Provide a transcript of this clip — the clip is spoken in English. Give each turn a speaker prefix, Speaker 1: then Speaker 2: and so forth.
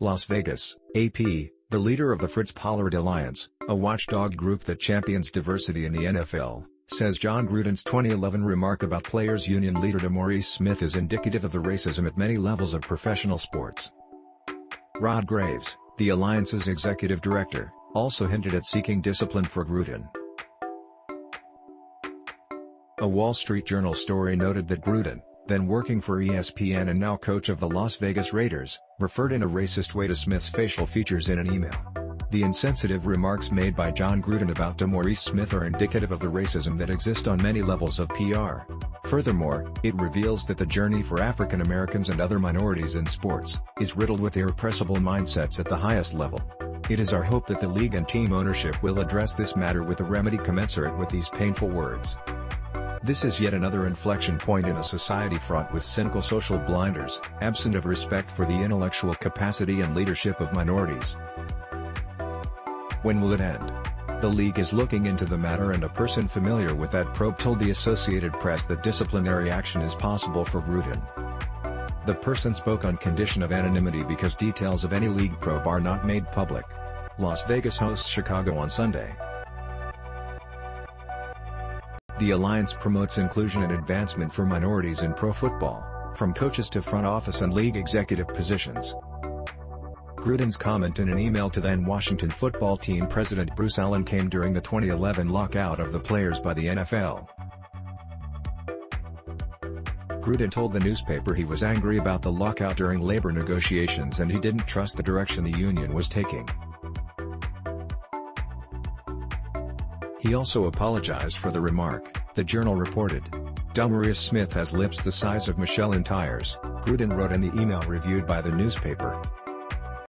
Speaker 1: Las Vegas, AP, the leader of the Fritz Pollard Alliance, a watchdog group that champions diversity in the NFL, says Jon Gruden's 2011 remark about players' union leader DeMaurice Smith is indicative of the racism at many levels of professional sports. Rod Graves, the Alliance's executive director, also hinted at seeking discipline for Gruden. A Wall Street Journal story noted that Gruden, then working for ESPN and now coach of the Las Vegas Raiders, referred in a racist way to Smith's facial features in an email. The insensitive remarks made by Jon Gruden about DeMaurice Smith are indicative of the racism that exists on many levels of PR. Furthermore, it reveals that the journey for African Americans and other minorities in sports is riddled with irrepressible mindsets at the highest level. It is our hope that the league and team ownership will address this matter with a remedy commensurate with these painful words. This is yet another inflection point in a society fraught with cynical social blinders, absent of respect for the intellectual capacity and leadership of minorities. When will it end? The league is looking into the matter and a person familiar with that probe told the Associated Press that disciplinary action is possible for Gruden. The person spoke on condition of anonymity because details of any league probe are not made public. Las Vegas hosts Chicago on Sunday. The alliance promotes inclusion and advancement for minorities in pro football, from coaches to front office and league executive positions. Gruden's comment in an email to then Washington football team president Bruce Allen came during the 2011 lockout of the players by the NFL. Gruden told the newspaper he was angry about the lockout during labor negotiations and he didn't trust the direction the union was taking. He also apologized for the remark, the Journal reported. DeMaurice Smith has lips the size of Michelin tires, Gruden wrote in the email reviewed by the newspaper.